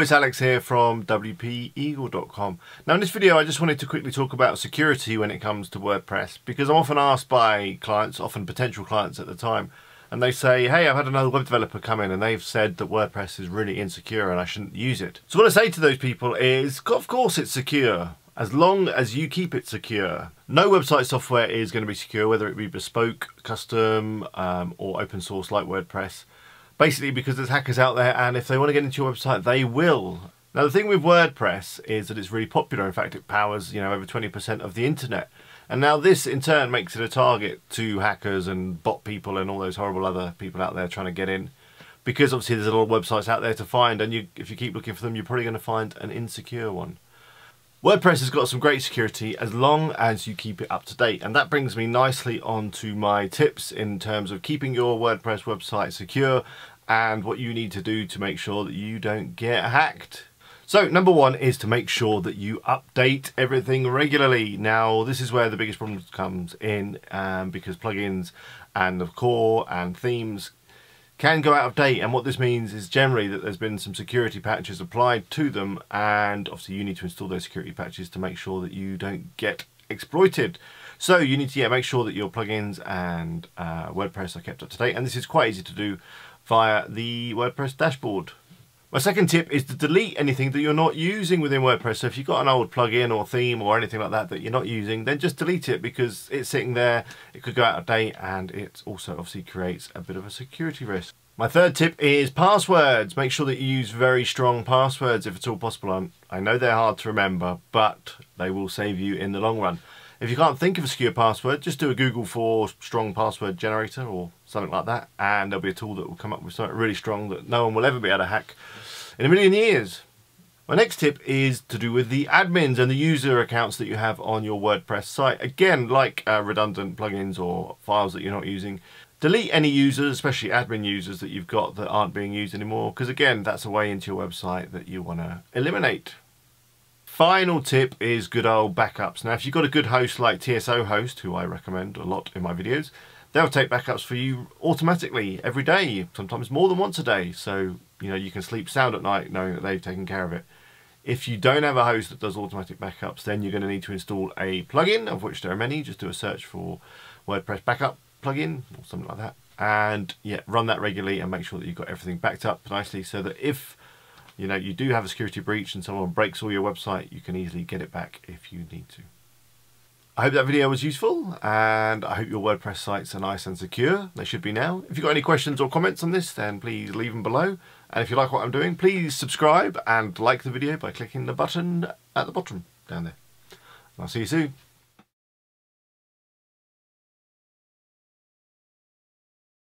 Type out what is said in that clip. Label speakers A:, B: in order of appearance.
A: it's Alex here from WPEagle.com. Now in this video I just wanted to quickly talk about security when it comes to WordPress because I'm often asked by clients, often potential clients at the time, and they say, hey, I've had another web developer come in and they've said that WordPress is really insecure and I shouldn't use it. So what I say to those people is, of course it's secure, as long as you keep it secure. No website software is going to be secure, whether it be bespoke, custom, um, or open source like WordPress. Basically because there's hackers out there and if they want to get into your website, they will. Now the thing with WordPress is that it's really popular. In fact, it powers, you know, over 20% of the internet. And now this in turn makes it a target to hackers and bot people and all those horrible other people out there trying to get in. Because obviously there's a lot of websites out there to find and you, if you keep looking for them, you're probably going to find an insecure one. WordPress has got some great security as long as you keep it up to date. And that brings me nicely on to my tips in terms of keeping your WordPress website secure and what you need to do to make sure that you don't get hacked. So number one is to make sure that you update everything regularly. Now this is where the biggest problem comes in um, because plugins and the core and themes can go out of date and what this means is generally that there's been some security patches applied to them and obviously you need to install those security patches to make sure that you don't get exploited. So you need to yeah, make sure that your plugins and uh, WordPress are kept up to date and this is quite easy to do via the WordPress dashboard. My second tip is to delete anything that you're not using within WordPress. So if you've got an old plugin or theme or anything like that that you're not using, then just delete it because it's sitting there, it could go out of date and it also obviously creates a bit of a security risk. My third tip is passwords. Make sure that you use very strong passwords if at all possible. I know they're hard to remember, but they will save you in the long run. If you can't think of a secure password, just do a Google for strong password generator or something like that, and there'll be a tool that will come up with something really strong that no one will ever be able to hack in a million years. My next tip is to do with the admins and the user accounts that you have on your WordPress site. Again, like uh, redundant plugins or files that you're not using, delete any users, especially admin users that you've got that aren't being used anymore, because again, that's a way into your website that you want to eliminate. Final tip is good old backups. Now, if you've got a good host like TSO Host, who I recommend a lot in my videos, they'll take backups for you automatically every day, sometimes more than once a day. So, you know, you can sleep sound at night knowing that they've taken care of it. If you don't have a host that does automatic backups, then you're going to need to install a plugin, of which there are many. Just do a search for WordPress backup plugin or something like that. And yeah, run that regularly and make sure that you've got everything backed up nicely so that if you know, you do have a security breach and someone breaks all your website, you can easily get it back if you need to. I hope that video was useful and I hope your WordPress sites are nice and secure. They should be now. If you've got any questions or comments on this, then please leave them below. And if you like what I'm doing, please subscribe and like the video by clicking the button at the bottom down there. I'll see you soon.